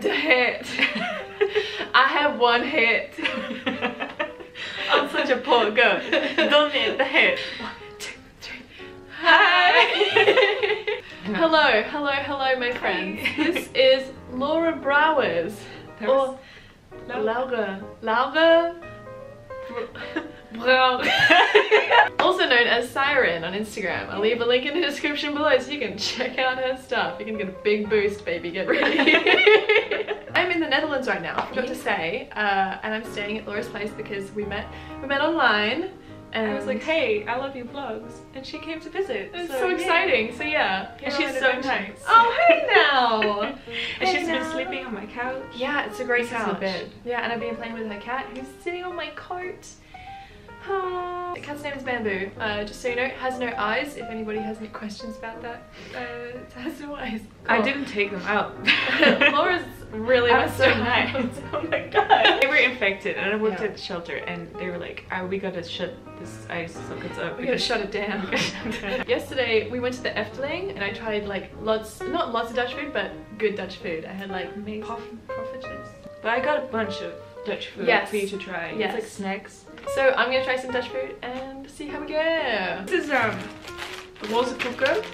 to hit. I have one hit. I'm such a poor girl. Don't hit the hit. One, two, three. Hi. hello, hello, hello, my friends. This is Laura Browers. Or Laura. Laura. Also known as Siren on Instagram. I'll leave a link in the description below so you can check out her stuff. You can get a big boost, baby. Get ready. I'm in the Netherlands right now. I forgot to say, uh, and I'm staying at Laura's place because we met we met online. And I was like, hey, I love your vlogs. And she came to visit. it's so, yay. exciting. So yeah, And she's so nice. Oh hey now. and Hey she's been sleeping on my couch. Yeah, it's a great This couch. bed. Yeah, and I've been playing with her cat who's sitting on my coat. Oh. The cat's name is Bamboo. Uh, just so you know, it has no eyes. If anybody has any questions about that, uh, it has no eyes. I didn't take them out. Laura's really messed so up. nice. Oh my god. They were infected and I worked Yeah. at the shelter and they were like, oh, we gotta shut this eye sockets up. We gotta shut it down. Yesterday we went to the Efteling and I tried like lots, not lots of Dutch food, but good Dutch food. I had like Amazing. puff, puffertjes. But I got a bunch of Dutch food Yes. for you to try. Yes. It's like snacks. So I'm gonna try some Dutch food and see how we go. This is um roze koeken.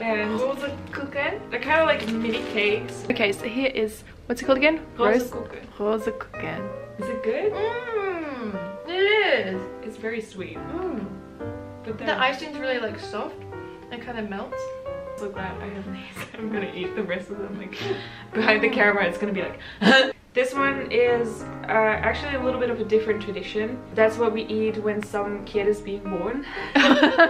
And Roze koeken. they're kind of like mini cakes. Okay, so here is what's it called again? Roze koeken. Roze koeken. Is it good? Mmm, it is. It's very sweet. Mmm. But The icing's really like soft and kind of melts. I'm so glad I have these. I'm gonna eat the rest of them like behind the camera. It's gonna be like. this one is uh, actually a little bit of a different tradition. That's what we eat when some kid is being born.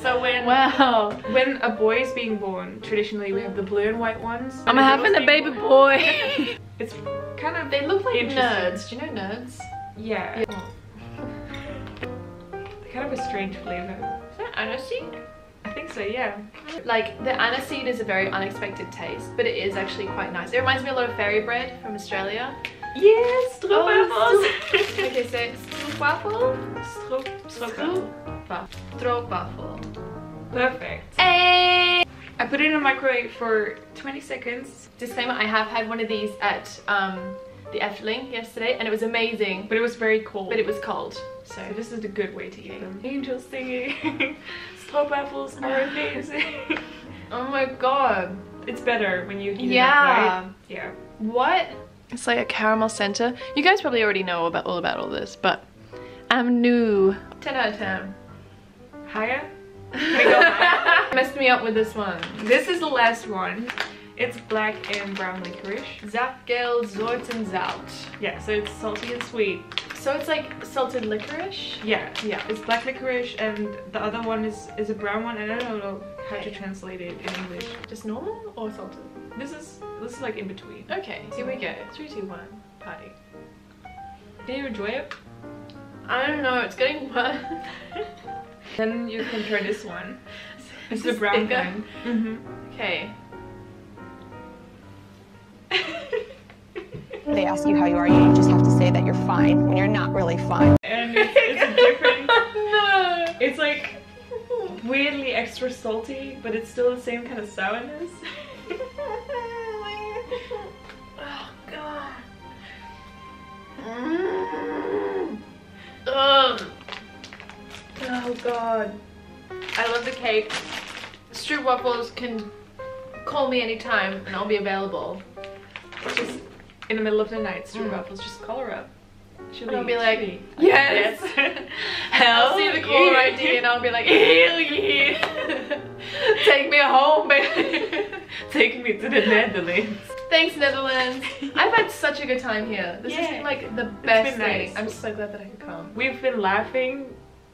So when wow. when a boy is being born, traditionally we have the blue and white ones. I'm having a baby born- boy. It's kind of they look like nerds. Do you know nerds? yeah. Kind of a strange flavor. Is that aniseed? I think so. Yeah. Like the aniseed is a very unexpected taste, but it is actually quite nice. It reminds me a lot of fairy bread from Australia. Yes, stroopwafels. okay, so stroopwafel. Stroop, stroopwafel. Stroopwafel. Stroopwafel. Perfect. Hey! I put it in the microwave for 20 seconds, Disclaimer, I have had one of these at um, the Efteling yesterday and it was amazing, but it was very cold. but it was cold. So this is the good way to eat them. Angels singing. apples are amazing. Oh my god. it's better when you heat it up, Yeah. right? Yeah. What? It's like a caramel center. You guys probably already know about all about all this, but I'm new. 10 out of 10. Higher? Can we go higher? Messed me up with this one. This is the last one. It's black and brown licorice. Zapgel Zout. Yeah, so it's salty and sweet. So it's like salted licorice? Yeah, Yeah. it's black licorice and the other one is, is a brown one I don't know how to translate it in English. Just normal or salted? This is this is like in between. Okay, here we go. Three, two, one, party. Can you enjoy it? I don't know, it's getting worse. Then you can try this one. It's Is the brown bigger? one. Mm-hmm. Okay. They ask you how you are, you just have to say that you're fine when you're not really fine. And it's, it's a different. no! It's like weirdly extra salty, but it's still the same kind of sourness. Oh god. Mm. Ugh. Oh god. I love the cake. Stroopwafels can call me anytime and I'll be available. Just in the middle of the night, Mm. stroopwafels. Just call her up. She'll And I'll be be like, sweet. yes. Hell I'll see the caller yeah. ID and I'll be like, hell yeah. Take me home, baby. Take me to the Netherlands. Thanks, Netherlands. I've had such a good time here. This has been like the best thing. nice. I'm so glad that I could come. We've been laughing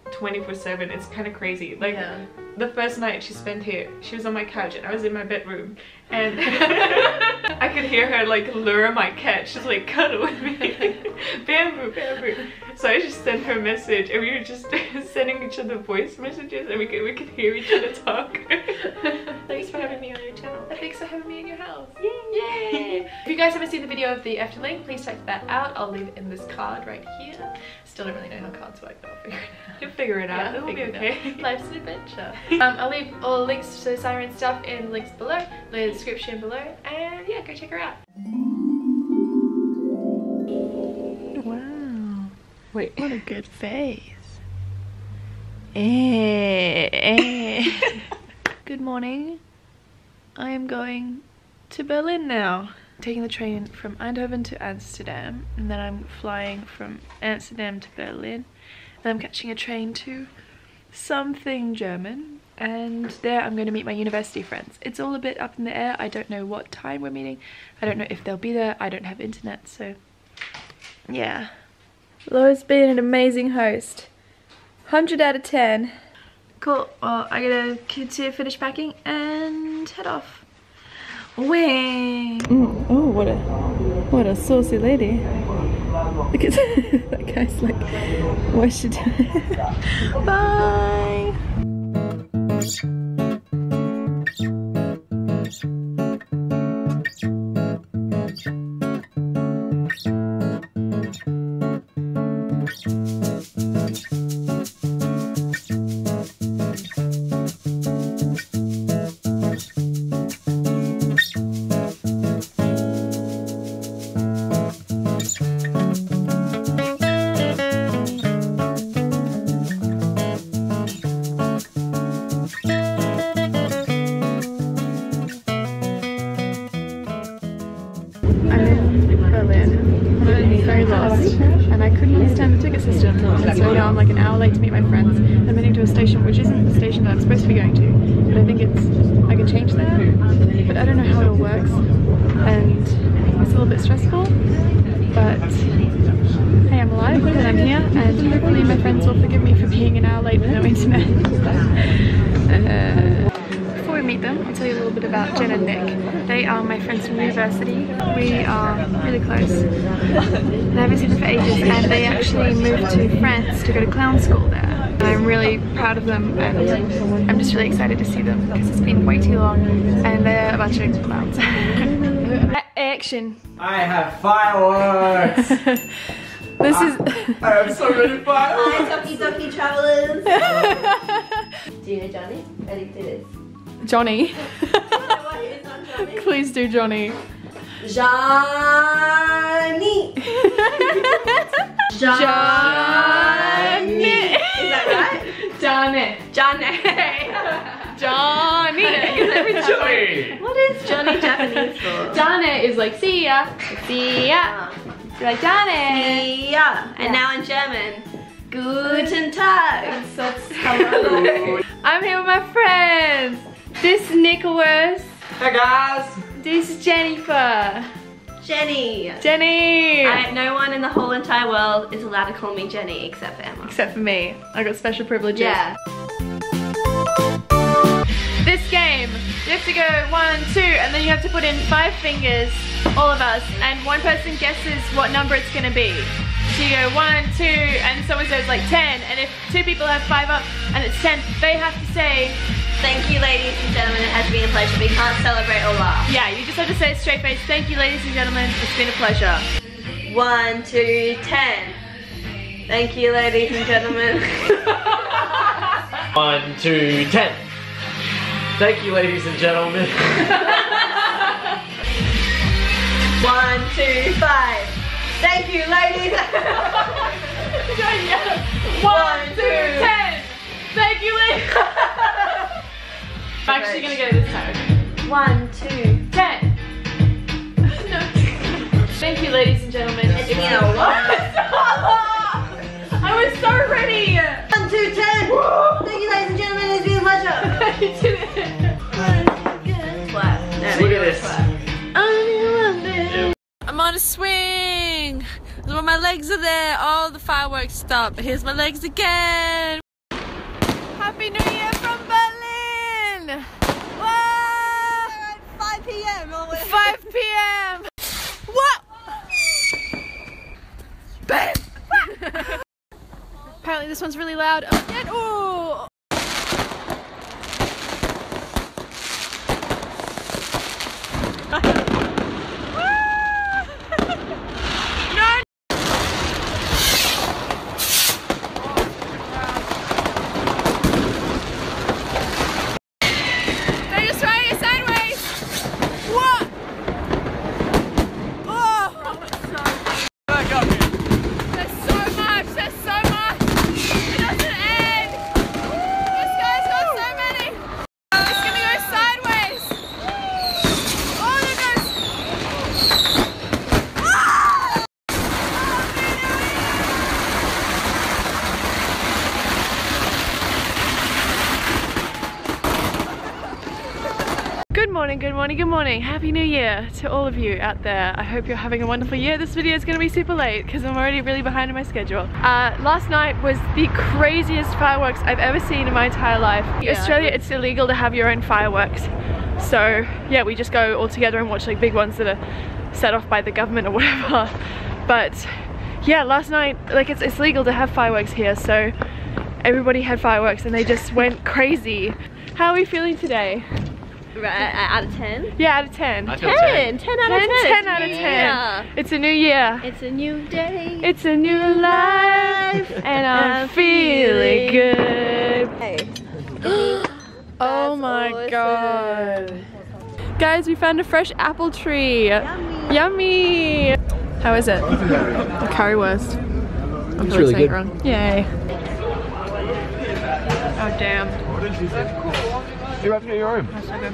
24-7. It's kind of crazy. Like Yeah. the first night she spent here, she was on my couch and I was in my bedroom and hear her like lure my cat. She's like, cuddle with me. bamboo, bamboo. So I just sent her a message and we were just sending each other voice messages and we could, we could hear each other talk. Thanks for having me on your channel. Thanks for having me in your house. Yay! Yay! if you guys haven't seen the video of the Efteling, please check that out. I'll leave it in this card right here. Still don't really know how cards work, but I'll figure it out. You'll figure it out. Yeah, It'll be figure it okay. Life's an adventure. um, I'll leave all the links to the Siren stuff in the links below, in the description below, and yeah, go check her out. Wow. Wait. What a good face. Eh, eh. good morning. I am going to Berlin now. Taking the train from Eindhoven to Amsterdam and then I'm flying from Amsterdam to Berlin. And I'm catching a train to something German and there I'm going to meet my university friends. It's all a bit up in the air. I don't know what time we're meeting. I don't know if they'll be there. I don't have internet, so yeah. Laura's been an amazing host. 100 out of 10. Cool. Well, I gotta continue to finish packing and head off. Wing. Mm, oh, what a what a saucy lady. Look at that guy's like, she doing? Bye. And I couldn't understand the ticket system. And so now I'm like an hour late to meet my friends. I'm heading to a station which isn't the station that I'm supposed to be going to, but I think it's I can change there, but I don't know how it all works, and it's a little bit stressful. But hey, I'm alive and I'm here, and hopefully my friends will forgive me for being an hour late with no internet. uh, meet them, I'll tell you a little bit about Jen and Nick. They are my friends from university. We are really close. I haven't seen them for ages and they actually moved to France to go to clown school there. And I'm really proud of them and I'm just really excited to see them because it's been way too long and they're a bunch of clowns. Action. I have fireworks! This is... I have so many fireworks! Hi, Tokidoki Travelers! do you know Johnny? Ready, do this. Johnny. what is on Johnny? Please do Johnny. Johnny! Johnny. Is that right? Johnny. Johnny! Johnny. Joey! what is Johnny Japanese for? Johnny is like see ya. See ya. Ah. You're like Johnny. Yeah. And now in German. Guten Tag! That's hello. I'm here with my friends. This is Nicholas. Hey guys! This is Jennifer. Jenny! Jenny. I, no one in the whole entire world is allowed to call me Jenny except for Emma. Except for me. I got special privileges. Yeah. This game, you have to go one, two, and then you have to put in five fingers, all of us, and one person guesses what number it's gonna be. So you go one, two, and someone says like 10, and if two people have five up and it's 10, they have to say, Thank you, ladies and gentlemen. It has been a pleasure. We can't celebrate or laugh. yeah, you just have to say it straight face, thank you ladies and gentlemen, it's been a pleasure. One, two, ten. Thank you, ladies and gentlemen. One, two, ten. Thank you, ladies and gentlemen. One, two, five. Thank you, ladies. One, two, ten! Thank you ladies! I'm actually gonna go this time. One, two, ten. No. Thank you ladies and gentlemen. It's been a while. I was so ready! One, two, ten. Thank you, ladies and gentlemen. It's been a pleasure. I did it. Look at this. I'm on a swing! Where my legs are there, all the fireworks stop. Here's my legs again! Happy New Year from Berlin! Whoa! 5 p.m. 5 p.m. What? Bam! Apparently this one's really loud. Oh, and- ooh. no! They're just throwing it sideways! What? Oh! There's so much! There's morning. Happy New Year to all of you out there. I hope you're having a wonderful year. This video is gonna be super late because I'm already really behind in my schedule. Uh, last night was the craziest fireworks I've ever seen in my entire life. Yeah. Australia, it's illegal to have your own fireworks. So yeah, we just go all together and watch like big ones that are set off by the government or whatever. But yeah, last night, like it's, it's legal to have fireworks here. So everybody had fireworks and they just went crazy. How are we feeling today? Right, out of 10? Yeah, out of 10. I feel 10! 10 out of 10! 10, It's out of 10. year. It's a new year. It's a new day. It's a new life and I'm feeling good. Hey. Oh my awesome. god. Guys, we found a fresh apple tree. Yummy. Yummy. How is it? The currywurst. I'm It's probably really saying it good. wrong. Yay. Oh damn. You're about to get your own. That's so good.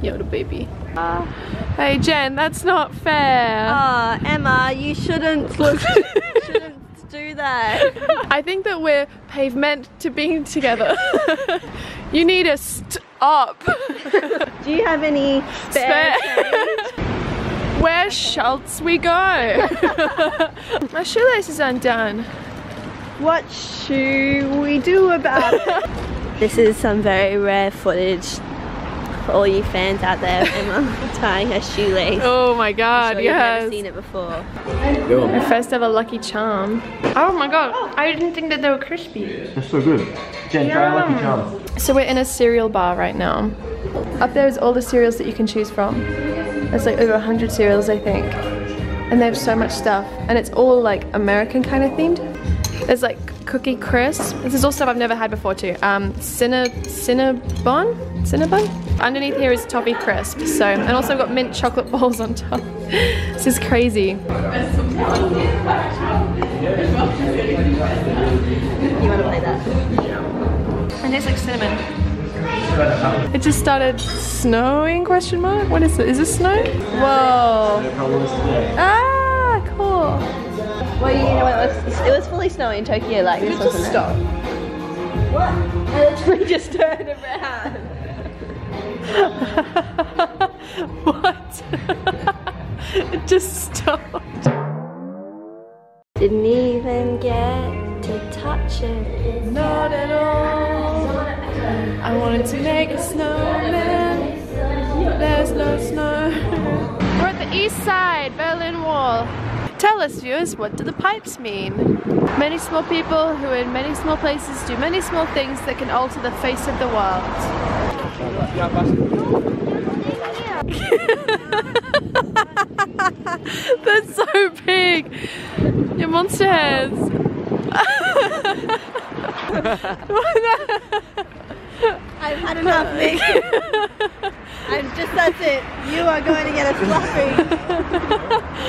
Yoda baby. hey Jen, that's not fair. Oh, Emma, you shouldn't look, shouldn't do that. I think that we're pavement to being together. you need to stop. Do you have any spare? Spare. Where shall we go? My shoelace is undone. What should we do about it? This is some very rare footage for all you fans out there of Emma tying her shoelace. Oh my god, Sure you've yes. never seen it before. Go My on. first ever Lucky Charm. Oh my god, oh. I didn't think that they were crispy. They're so good. Jen, try a Lucky Charm. So we're in a cereal bar right now. Up there is all the cereals that you can choose from. There's like over 100 cereals, I think. And they have so much stuff. And it's all like American kind of themed. There's like Cookie Crisp. This is all stuff I've never had before too. Um, Cinna, Cinnabon? Cinnabon? Underneath here is Toffee Crisp. So, and also I've got mint chocolate balls on top. this is crazy. You want to play that? And there's like cinnamon. It just started snowing, question mark? What is it? Is this snow? Whoa. Ah, cool. Well, you know what? It was, it was fully snowing in Tokyo like this, wasn't it? stop. What? I literally just turned around. what? it just stopped. Didn't even get to touch it. Not at all. I wanted to make a snowman. There's no snow. We're at the east side, Berlin Wall. Tell us, viewers, what do the pipes mean? Many small people who in many small places do many small things that can alter the face of the world. That's so big. Your monster heads. I've had enough, Nick. I'm just, that's it. You are going to get a slapping.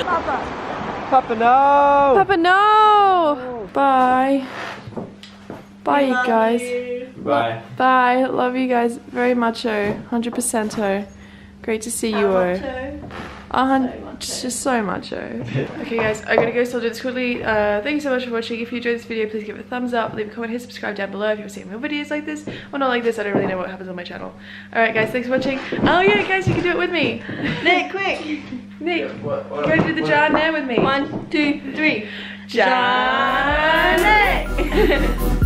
Papa. Papa, no! Papa, no! Bye. Bye, you guys. Bye. Bye. Love you guys very much, oh. 100% oh. Great to see you, oh. A hun- just so much, oh. Okay, guys, I'm gonna go still do this quickly. Uh, thank you so much for watching. If you enjoyed this video, please give it a thumbs up, leave a comment, hit subscribe down below if you want to see more videos like this. Or not like this, I don't really know what happens on my channel. Alright, guys, thanks for watching. Oh, yeah, guys, you can do it with me. Nick, quick. Nick, go do the John there with me. One, two, three. John.